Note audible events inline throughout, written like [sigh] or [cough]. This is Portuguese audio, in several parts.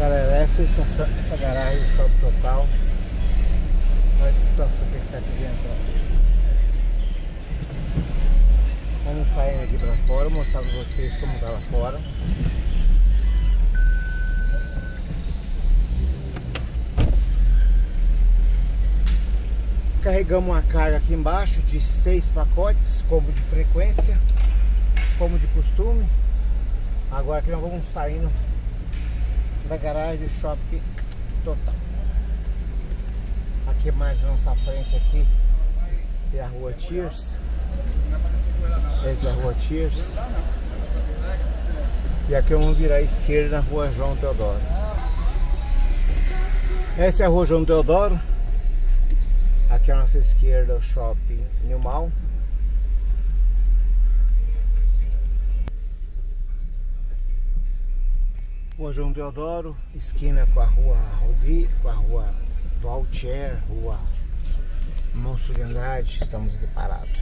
Galera, essa estação, essa garagem do Shopping Total. Olha a situação que está aqui dentro. Vamos saindo aqui pra fora, mostrar pra vocês como tá lá fora. Carregamos uma carga aqui embaixo de seis pacotes, como de frequência, como de costume. Agora que nós vamos saindo da garagem do shopping total. Aqui mais na nossa frente aqui é a rua Tears. Essa é a rua Tears. E aqui vamos virar à esquerda na rua João Teodoro. Essa é a rua João Teodoro. Aqui à nossa esquerda o shopping Newmal. Rua João Teodoro, esquina com a rua Rodrigo, com a rua Valtier, rua Monstro de Andrade, estamos aqui parados.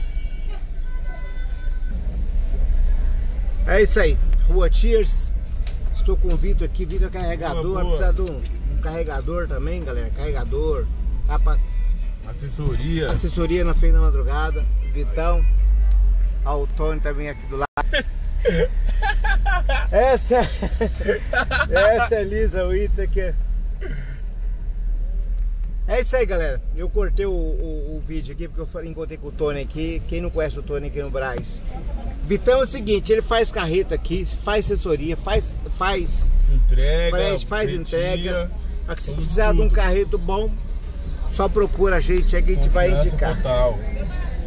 É isso aí, Rua Tears. Estou com o Vitor aqui, Vitor carregador, boa, boa. precisa de um, um, carregador também, galera, carregador, capa assessoria. Assessoria na frente da madrugada, Vitão. O Tony também aqui do lado. [laughs] Essa é, essa é Lisa Whittaker. É isso aí, galera. Eu cortei o, o, o, vídeo aqui porque eu encontrei com o Tony aqui. Quem não conhece o Tony aqui no Braz? Vitão é o seguinte, ele faz carreta aqui, faz assessoria, faz faz entrega, frete, faz entrega. Se precisar de um carreto bom, só procura a gente, é que a gente vai indicar. Total.